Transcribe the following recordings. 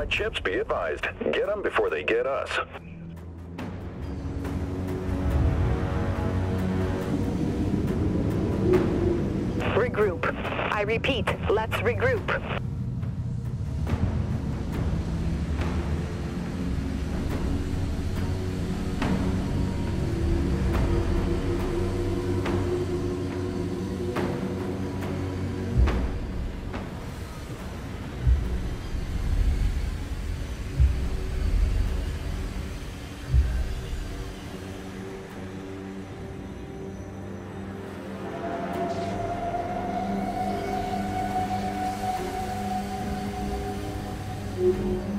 All Allied ships be advised. Get them before they get us. Regroup. I repeat, let's regroup.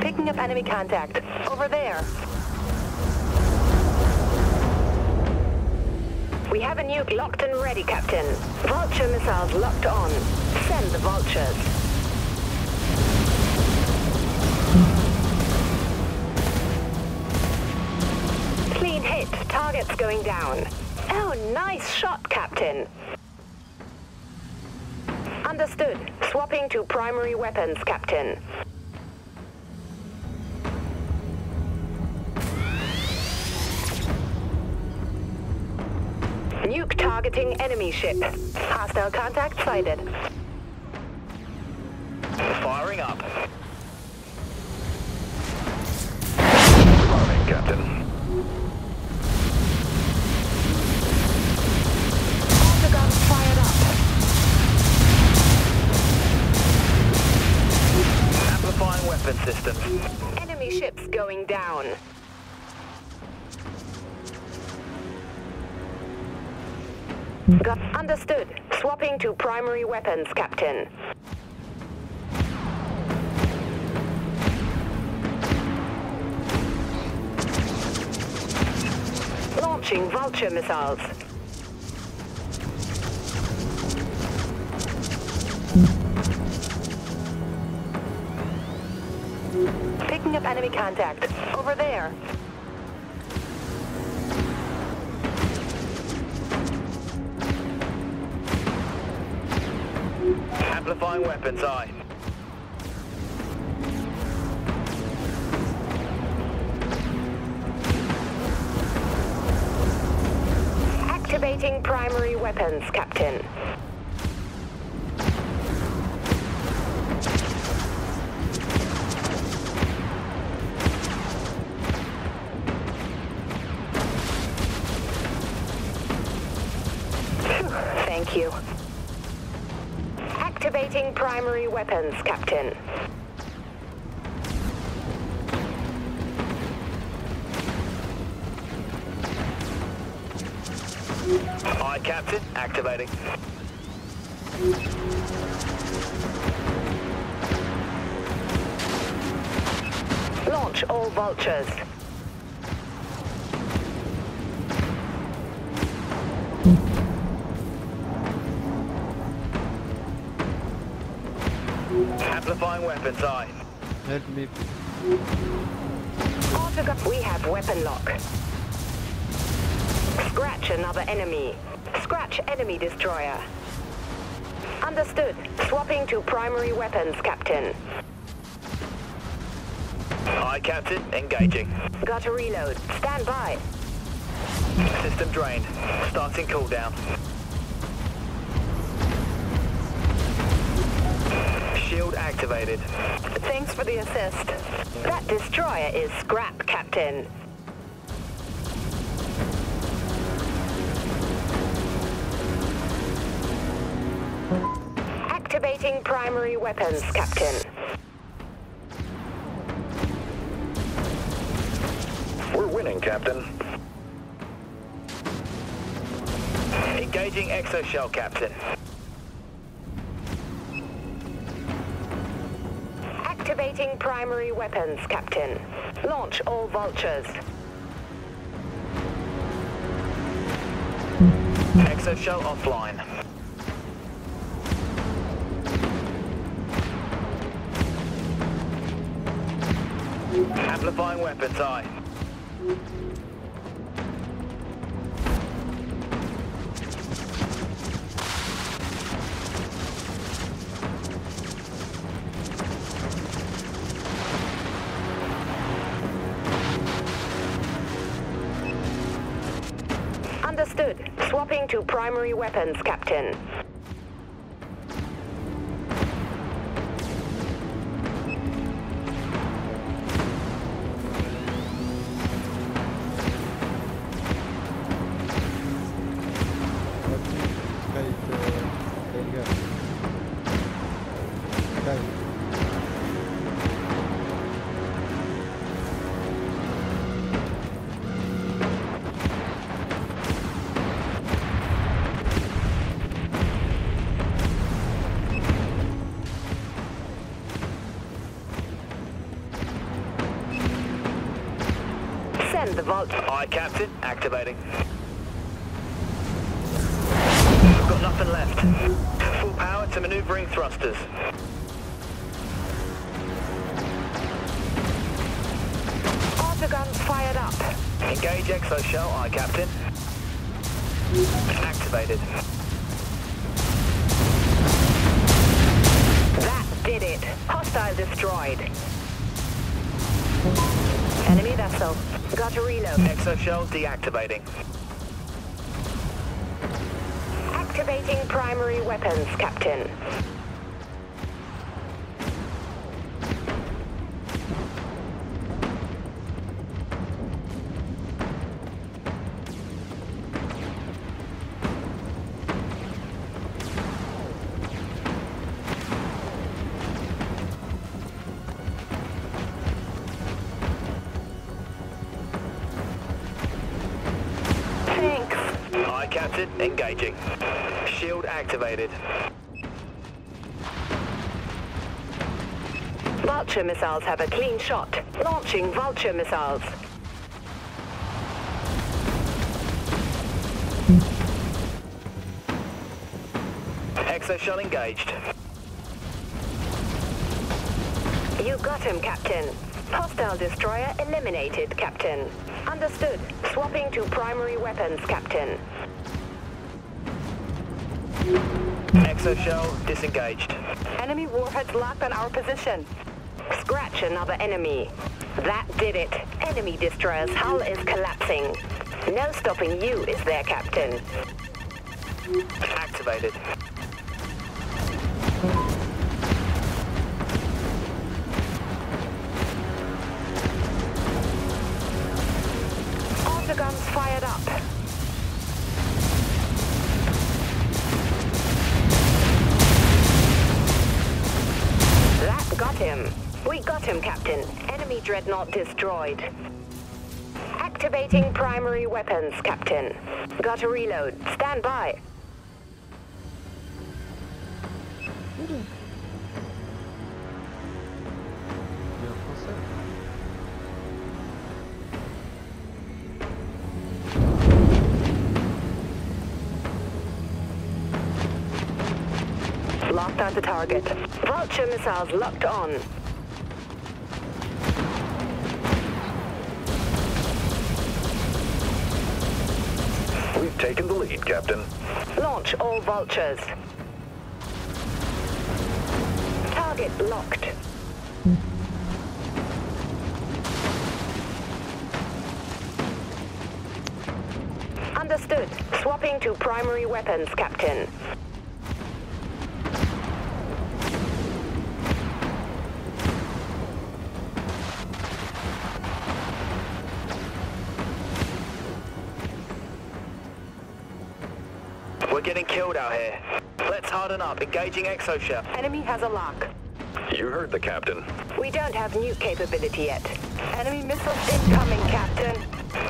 Picking up enemy contact. Over there. We have a nuke locked and ready, Captain. Vulture missiles locked on. Send the vultures. Clean hit. Target's going down. Oh, nice shot, Captain. Understood. Swapping to primary weapons, Captain. Nuke targeting enemy ship. Hostile contact sighted. Firing up. Arming, Captain. Autoguns fired up. Amplifying weapon systems. Enemy ships going down. Got understood. Swapping to primary weapons, Captain. Launching vulture missiles. Picking up enemy contact. Over there. Amplifying weapons, aye. Activating primary weapons, Captain. Thank you. Activating primary weapons, Captain. Aye, Captain. Activating. Launch all vultures. Amplifying weapons, aye. Help me. We have weapon lock. Scratch another enemy. Scratch enemy destroyer. Understood. Swapping to primary weapons, Captain. Aye, Captain. Engaging. Got to reload. Stand by. System drained. Starting cooldown. Shield activated. Thanks for the assist. That destroyer is scrap, Captain. Activating primary weapons, Captain. We're winning, Captain. Engaging exoshell, Captain. Activating primary weapons, Captain. Launch all vultures. Exoshell offline. Amplifying weapons, aye. To primary weapons, Captain. The. Aye, Captain. Activating. We've got nothing left. Full power to maneuvering thrusters. Autoguns fired up. Engage exoshell, aye, Captain. Activated. That did it. Hostile destroyed. Enemy vessel. Got to reload. Deactivating. Activating primary weapons, Captain. Captain. Engaging. Shield activated. Vulture missiles have a clean shot. Launching Vulture missiles. Exoshell engaged. You got him, Captain. Hostile destroyer eliminated, Captain. Understood. Swapping to primary weapons, Captain. Exoshell disengaged. Enemy warheads locked on our position. Scratch another enemy. That did it. Enemy destroyer's hull is collapsing. No stopping you, is there, Captain? Activated. Autoguns fired up. Captain. Enemy dreadnought destroyed. Activating primary weapons, Captain. Got to reload. Stand by. Locked onto target. Vulture missiles locked on. We've taken the lead, Captain. Launch all vultures. Target locked. Understood. Swapping to primary weapons, Captain. Out here. Let's harden up. Engaging exoshell. Enemy has a lock. You heard the captain. We don't have nuke capability yet. Enemy missiles incoming, Captain.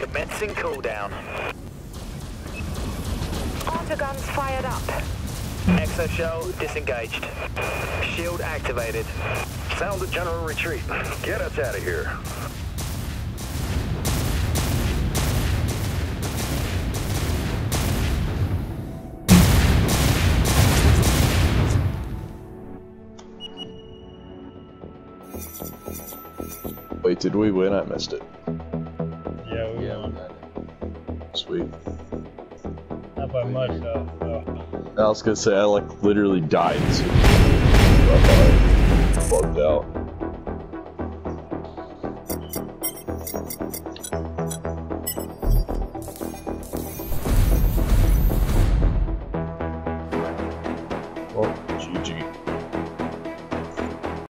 Commencing cooldown. Autoguns fired up. Exoshell disengaged. Shield activated. Sound the general retreat. Get us out of here. Did we win? I missed it. Yeah, we Yeah, won. we got it. Sweet. Not by much though. So. I was gonna say I like literally died. So I thought I bugged out.